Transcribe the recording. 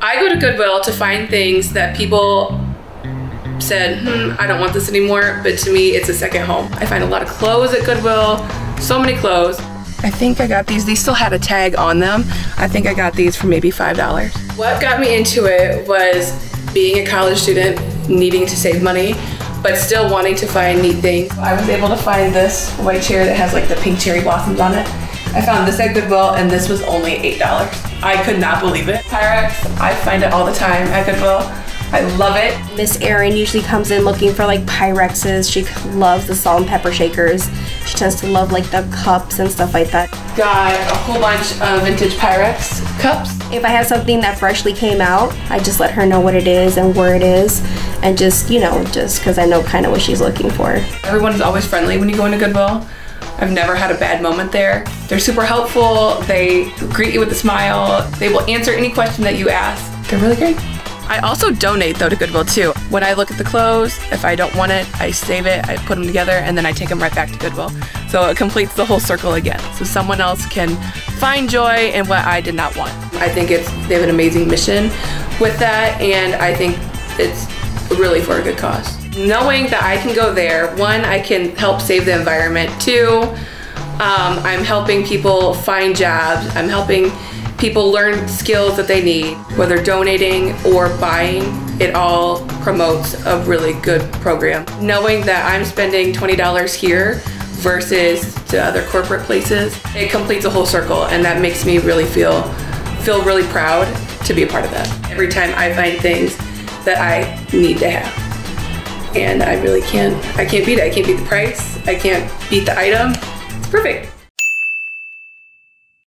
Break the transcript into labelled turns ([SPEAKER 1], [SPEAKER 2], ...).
[SPEAKER 1] I go to Goodwill to find things that people said, hmm, I don't want this anymore, but to me, it's a second home. I find a lot of clothes at Goodwill, so many clothes. I think I got these, these still had a tag on them. I think I got these for maybe $5. What got me into it was being a college student, needing to save money, but still wanting to find neat things. I was able to find this white chair that has like the pink cherry blossoms on it. I found this at Goodwill and this was only $8. I could not believe it. Pyrex, I find it all the time at Goodwill. I love it.
[SPEAKER 2] Miss Erin usually comes in looking for like Pyrexes. She loves the salt and pepper shakers. She tends to love like the cups and stuff like that.
[SPEAKER 1] Got a whole bunch of vintage Pyrex cups.
[SPEAKER 2] If I have something that freshly came out, I just let her know what it is and where it is. And just, you know, just because I know kind of what she's looking for.
[SPEAKER 1] Everyone is always friendly when you go into Goodwill. I've never had a bad moment there. They're super helpful. They greet you with a smile. They will answer any question that you ask. They're really great. I also donate though to Goodwill too. When I look at the clothes, if I don't want it, I save it, I put them together, and then I take them right back to Goodwill. So it completes the whole circle again. So someone else can find joy in what I did not want. I think it's they have an amazing mission with that, and I think it's really for a good cause. Knowing that I can go there, one, I can help save the environment. Two, um, I'm helping people find jobs. I'm helping people learn skills that they need, whether donating or buying, it all promotes a really good program. Knowing that I'm spending $20 here versus to other corporate places, it completes a whole circle and that makes me really feel feel really proud to be a part of that. Every time I find things that I need to have. And I really can't I can't beat it. I can't beat the price. I can't beat the item. It's perfect.